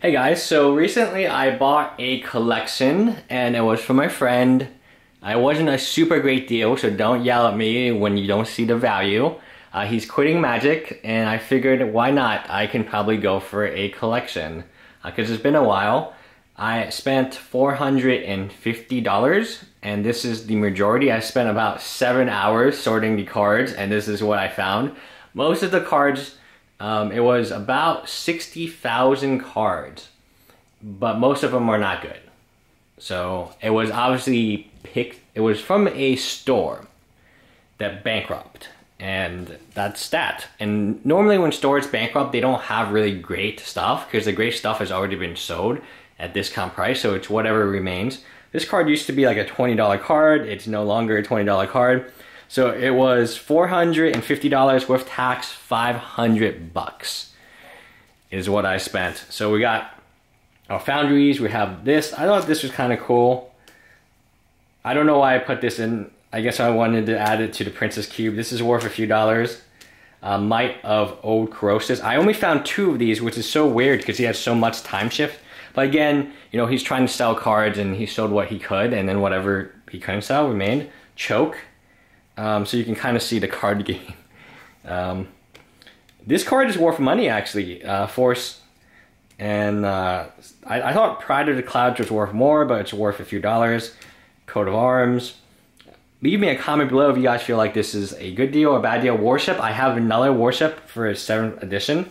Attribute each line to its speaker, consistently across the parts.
Speaker 1: Hey guys, so recently I bought a collection and it was for my friend. It wasn't a super great deal, so don't yell at me when you don't see the value. Uh, he's quitting Magic and I figured why not? I can probably go for a collection because uh, it's been a while. I spent $450 and this is the majority. I spent about seven hours sorting the cards and this is what I found. Most of the cards um, it was about 60,000 cards, but most of them were not good. So it was obviously picked, it was from a store that bankrupt. And that's that. And normally when stores bankrupt, they don't have really great stuff because the great stuff has already been sold at discount price. So it's whatever remains. This card used to be like a $20 card. It's no longer a $20 card. So it was $450 worth tax, 500 bucks is what I spent. So we got our foundries, we have this. I thought this was kind of cool. I don't know why I put this in. I guess I wanted to add it to the Princess Cube. This is worth a few dollars. Uh, Might of Old Krosa. I only found two of these, which is so weird because he has so much time shift. But again, you know, he's trying to sell cards and he sold what he could and then whatever he couldn't sell remained. Choke. Um, so you can kind of see the card game. Um, this card is worth money actually, uh, Force. And uh, I, I, thought Pride of the Clouds was worth more, but it's worth a few dollars. Coat of Arms. Leave me a comment below if you guys feel like this is a good deal or bad deal. Worship, I have another Worship for 7th edition.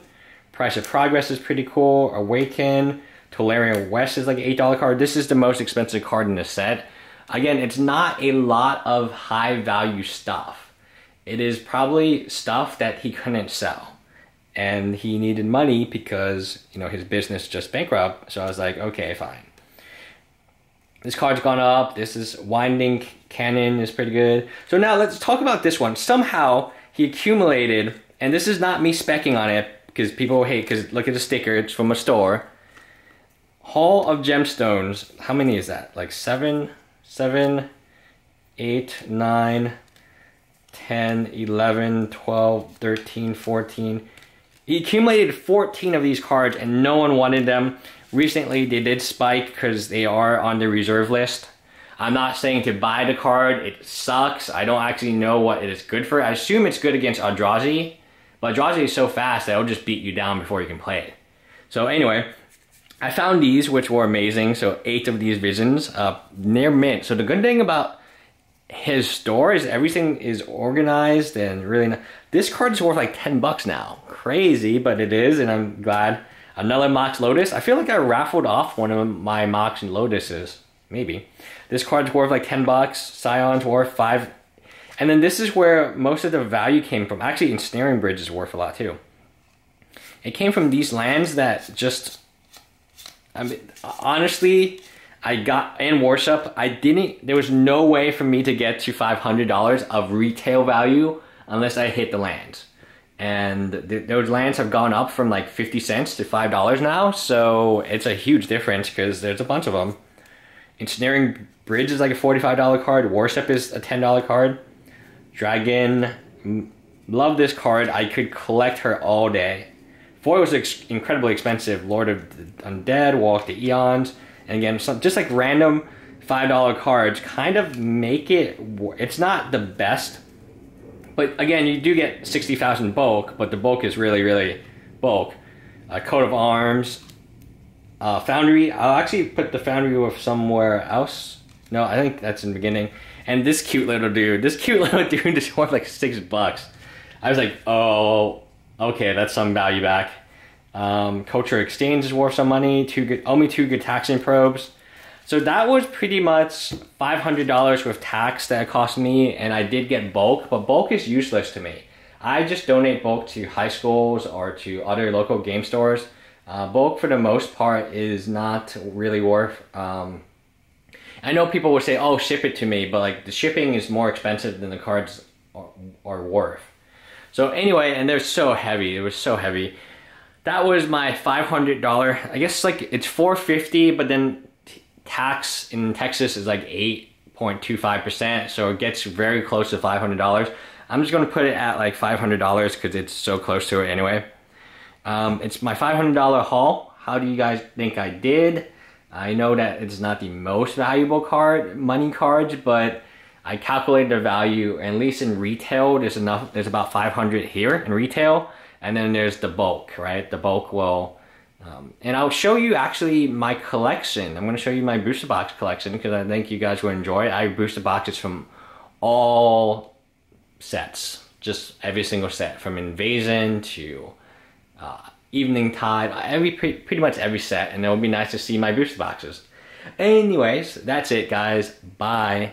Speaker 1: Price of Progress is pretty cool. Awaken. Tolarian Winds is like an $8 card. This is the most expensive card in the set. Again, it's not a lot of high value stuff. It is probably stuff that he couldn't sell. And he needed money because, you know, his business just bankrupt. So I was like, okay, fine. This card's gone up. This is Winding Cannon is pretty good. So now let's talk about this one. Somehow he accumulated, and this is not me specking on it because people hate because look at the sticker, it's from a store. Hall of Gemstones, how many is that? Like seven? 7, 8, 9, 10, 11, 12, 13, 14. He accumulated 14 of these cards and no one wanted them. Recently they did spike because they are on the reserve list. I'm not saying to buy the card, it sucks. I don't actually know what it is good for. I assume it's good against Eldrazi, but Eldrazi is so fast that it'll just beat you down before you can play it. So anyway, I found these, which were amazing. So eight of these visions, uh, near mint. So the good thing about his store is everything is organized and really. Not, this card is worth like ten bucks now. Crazy, but it is, and I'm glad. Another Mox Lotus. I feel like I raffled off one of my Mox and Lotuses. Maybe. This card's worth like ten bucks. Scion's worth five. And then this is where most of the value came from. Actually, Ensnaring Bridge is worth a lot too. It came from these lands that just I mean, honestly, I got in Worship. I didn't. There was no way for me to get to five hundred dollars of retail value unless I hit the lands. And th those lands have gone up from like fifty cents to five dollars now. So it's a huge difference because there's a bunch of them. Ensnaring Bridge is like a forty-five dollar card. Worship is a ten dollar card. Dragon, mm, love this card. I could collect her all day. Foil was ex incredibly expensive. Lord of the Undead, Walk the Aeons, and again, some, just like random five dollar cards kind of make it. It's not the best, but again, you do get sixty thousand bulk, but the bulk is really really bulk. Uh, coat of arms, uh, foundry. I'll actually put the foundry with somewhere else. No, I think that's in the beginning. And this cute little dude, this cute little dude is worth like six bucks. I was like, oh, okay, that's some value back. Um, Cultural Exchange is worth some money. Two good, only two Gitaxian Probes. So that was pretty much $500 with tax that cost me, and I did get bulk, but bulk is useless to me. I just donate bulk to high schools or to other local game stores. Uh, bulk, for the most part, is not really worth. Um, I know people will say, "Oh, ship it to me," but like the shipping is more expensive than the cards are, are worth. So anyway, and they're so heavy. It was so heavy. That was my $500. I guess like it's 450, but then tax in Texas is like 8.25%, so it gets very close to $500. I'm just gonna put it at like $500 because it's so close to it anyway. Um, it's my $500 haul. How do you guys think I did? I know that it's not the most valuable card, money cards, but I calculated the value, at least in retail, there's enough, there's about 500 here in retail, and then there's the bulk, right? The bulk will, um, and I'll show you actually my collection. I'm gonna show you my booster box collection because I think you guys will enjoy it. I booster boxes from all sets, just every single set, from Invasion to uh, Eventide, every pretty much every set, and it would be nice to see my booster boxes. Anyways, that's it, guys. Bye.